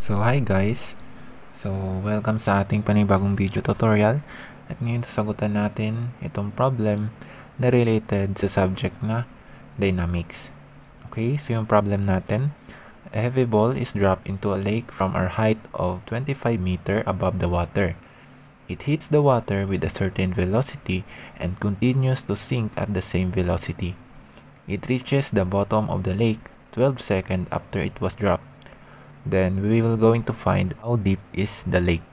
So hi guys! So welcome sa ating panibagong video tutorial at ngayon sasagutan natin itong problem na related sa subject na dynamics. Okay, so yung problem natin, a heavy ball is dropped into a lake from a height of 25 meter above the water. It hits the water with a certain velocity and continues to sink at the same velocity. It reaches the bottom of the lake 12 seconds after it was dropped. Then we will going to find how deep is the lake.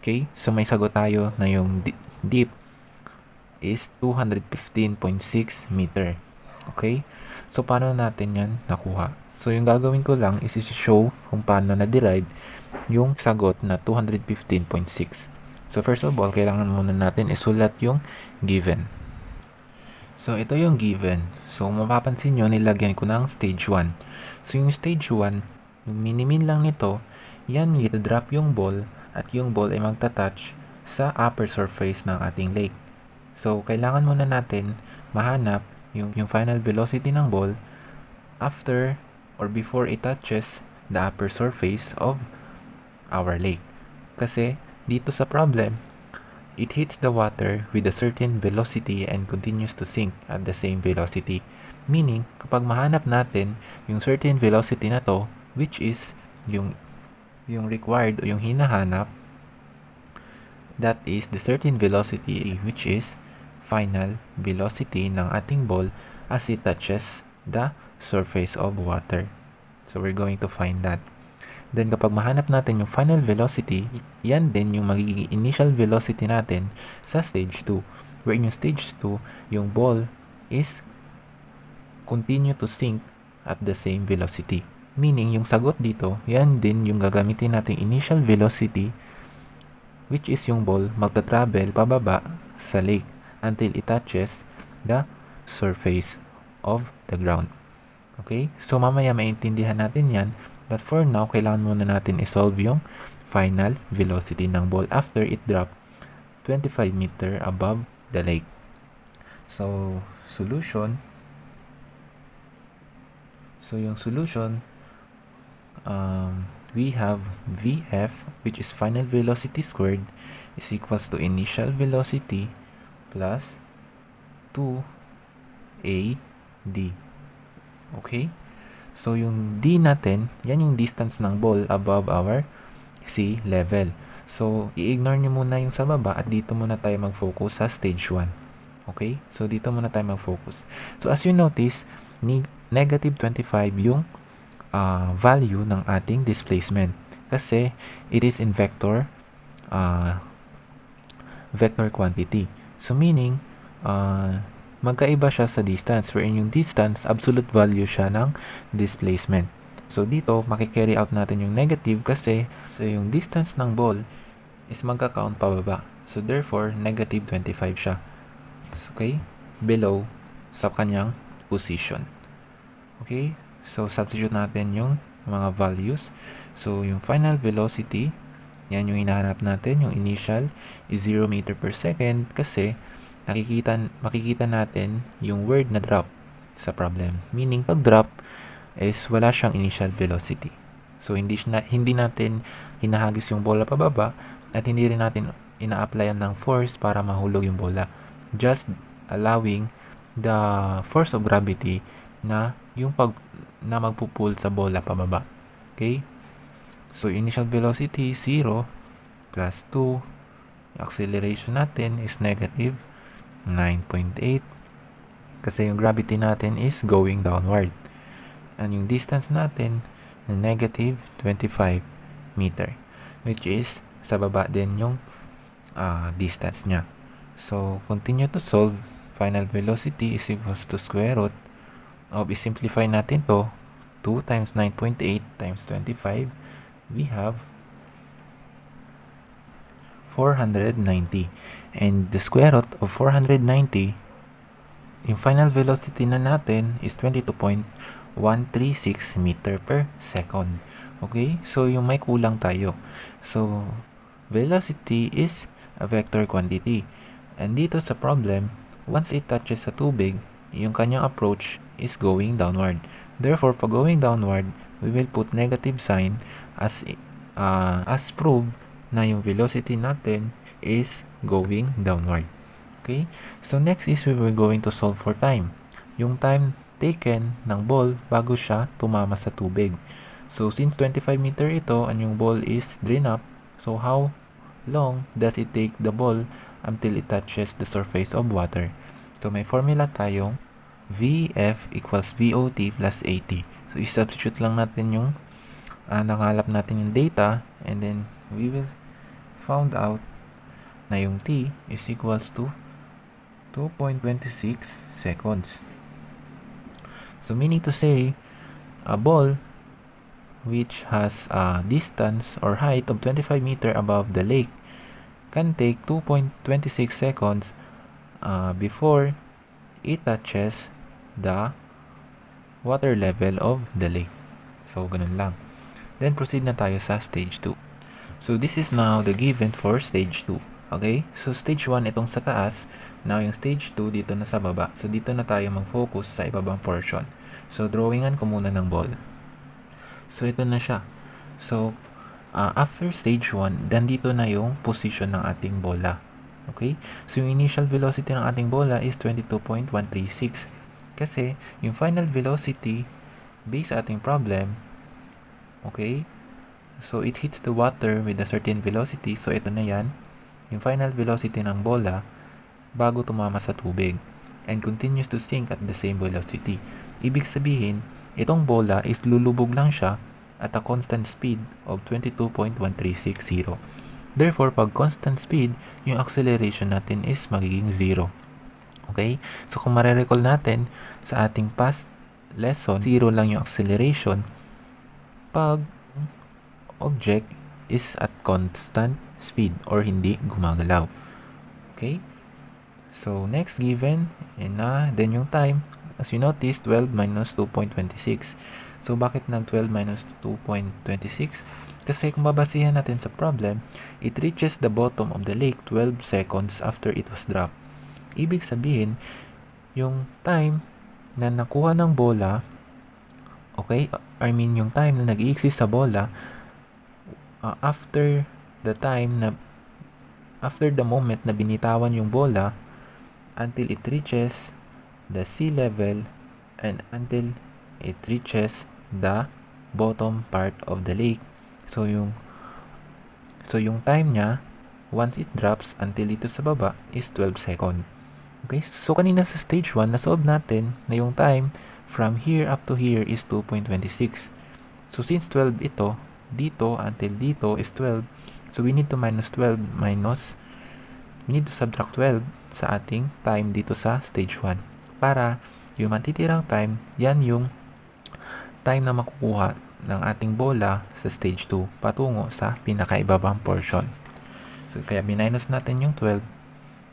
Okay? So may sagot tayo na yung deep is 215.6 meter. Okay? So paano natin yan nakuha? So yung gagawin ko lang is show kung paano na-derive yung sagot na 215.6. So first of all, kailangan muna natin isulat yung given. So ito yung given. So mapapansin nyo, nilagyan ko ng stage 1. So yung stage 1, yung minimin lang nito, yan i-drop yung ball at yung ball ay magta-touch sa upper surface ng ating lake. So kailangan muna natin mahanap yung, yung final velocity ng ball after or before it touches the upper surface of our lake. Kasi dito sa problem, it hits the water with a certain velocity and continues to sink at the same velocity. Meaning, kapag mahanap natin yung certain velocity na to, which is yung yung required o yung hinahanap, that is the certain velocity which is final velocity ng ating ball as it touches the surface of water. So we're going to find that. Then kapag mahanap natin yung final velocity, yan din yung magiging initial velocity natin sa stage 2. Where in yung stage 2, yung ball is continue to sink at the same velocity. Meaning, yung sagot dito, yan din yung gagamitin nating initial velocity which is yung ball magta-travel pababa sa lake until it touches the surface of the ground. Okay? So, mamaya maintindihan natin yan. But for now, kailangan muna natin isolve yung final velocity ng ball after it drop 25 meter above the lake. So, solution. So, yung solution, um, we have VF, which is final velocity squared, is equals to initial velocity plus 2AD. Okay? So, yung D natin, yan yung distance ng ball above our sea level. So, i-ignore nyo muna yung sa baba at dito muna tayo mag-focus sa stage 1. Okay? So, dito muna tayo mag-focus. So, as you notice, negative 25 yung uh, value ng ating displacement. Kasi, it is in vector uh, vector quantity. So, meaning, uh, magkaiba siya sa distance wherein yung distance, absolute value siya ng displacement. So, dito, makikarry out natin yung negative kasi so yung distance ng ball is magka-count pababa. So, therefore, negative 25 siya. Okay? Below sa kanyang position. Okay? So, substitute natin yung mga values. So, yung final velocity, yan yung hinahanap natin. Yung initial is 0 meter per second kasi nakikita, makikita natin yung word na drop sa problem. Meaning, pag drop is wala siyang initial velocity. So, hindi, hindi natin hinahagis yung bola pababa at hindi rin natin ina-applyan ng force para mahulog yung bola. Just allowing the force of gravity na yung pag na magpupull sa bola pababa. Okay? So, initial velocity 0 plus 2. Acceleration natin is negative 9.8 kasi yung gravity natin is going downward. And yung distance natin na negative 25 meter which is sa baba din yung uh, distance niya. So, continue to solve. Final velocity is equals to square root of simplify natin to. 2 times 9.8 times 25 we have 490 and the square root of 490 yung final velocity na natin is 22.136 meter per second. Okay? So yung may kulang tayo. So velocity is a vector quantity. And dito sa problem once it touches sa tubig yung kanyang approach is going downward. Therefore, pag going downward, we will put negative sign as uh, as proof na yung velocity natin is going downward. Okay? So, next is we were going to solve for time. Yung time taken ng ball bago siya tumama sa tubig. So, since 25 meter ito and yung ball is drain up, so how long does it take the ball until it touches the surface of water? So, may formula tayong VF equals VOT plus AT. So, i-substitute lang natin yung uh, nangalap natin yung data and then we will found out na yung T is equals to 2.26 seconds. So meaning to say, a ball which has a distance or height of 25 meter above the lake can take 2.26 seconds uh, before it touches the water level of the lake. So, ganun lang. Then, proceed na tayo sa stage 2. So, this is now the given for stage 2. Okay? So, stage 1 itong sa taas. Now, yung stage 2 dito na sa baba. So, dito na tayo mag-focus sa ibabang portion. So, drawingan ko muna ng ball. So, ito na siya. So, uh, after stage 1, dito na yung position ng ating bola. Okay? So, yung initial velocity ng ating bola is 22.136. Kasi, yung final velocity based sa ating problem, okay? So, it hits the water with a certain velocity. So, ito na yan. Yung final velocity ng bola bago tumama sa tubig and continues to sink at the same velocity. Ibig sabihin, itong bola is lulubog lang siya at a constant speed of 22.1360. Therefore, pag constant speed, yung acceleration natin is magiging 0. Okay? So, kung marirecall natin sa ating past lesson, 0 lang yung acceleration pag object is at constant speed or hindi gumagalaw. Okay? So, next given, and na, then yung time, As you notice, 12 minus 2.26. So, bakit nag 12 minus 2.26? Kasi kung babasihan natin sa problem, it reaches the bottom of the lake 12 seconds after it was dropped. Ibig sabihin, yung time na nakuha ng bola, okay, I mean yung time na nag-exist sa bola, uh, after the time na, after the moment na binitawan yung bola, until it reaches the sea level and until it reaches the bottom part of the lake. So yung so yung time niya once it drops until dito sa baba is 12 seconds. Okay? So kanina sa stage 1 na-solve natin na yung time from here up to here is 2.26. So since 12 ito, dito until dito is 12. So we need to minus 12 minus we need to subtract 12 sa ating time dito sa stage 1 para yung matitirang time, yan yung time na makukuha ng ating bola sa stage 2 patungo sa pinakaibabang portion. So, kaya minus natin yung 12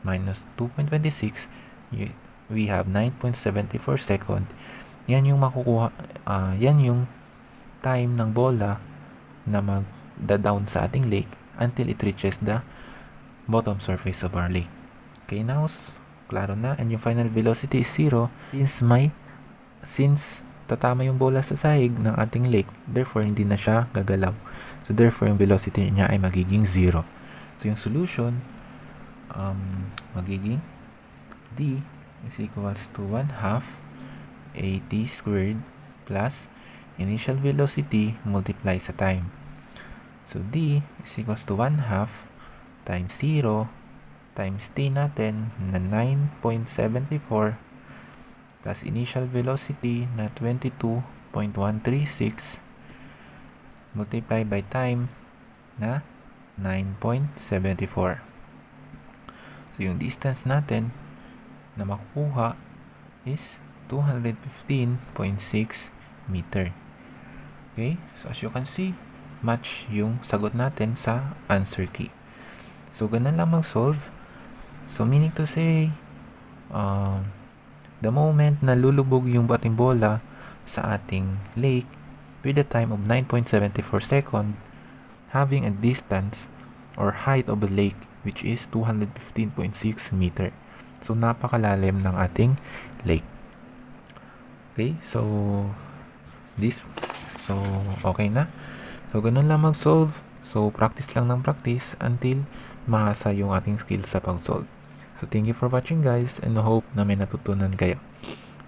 minus 2.26, we have 9.74 second. Yan yung makukuha, uh, yan yung time ng bola na mag-down sa ating lake until it reaches the bottom surface of our lake. Okay, now klaro na and yung final velocity is 0 since may since tatama yung bola sa sahig ng ating lake therefore hindi na siya gagalaw so therefore yung velocity niya ay magiging 0 so yung solution um, magiging d is equals to 1 half at squared plus initial velocity multiply sa time so d is equals to 1 half times 0 times t natin na 9.74 plus initial velocity na 22.136 multiply by time na 9.74. So, yung distance natin na makukuha is 215.6 meter. Okay? So, as you can see, match yung sagot natin sa answer key. So, ganun lang mag-solve. So, meaning to say, uh, the moment na lulubog yung bating bola sa ating lake with a time of 9.74 second, having a distance or height of the lake which is 215.6 meter. So, napakalalim ng ating lake. Okay, so this So, okay na. So, ganun lang mag-solve. So, practice lang ng practice until maasa yung ating skills sa pag-solve. So, thank you for watching guys and hope na may natutunan kayo.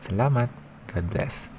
Salamat. God bless.